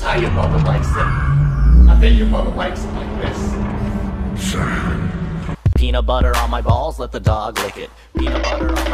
how your mother likes it. I bet your mother likes it like this. Peanut butter on my balls, let the dog lick it. Peanut butter on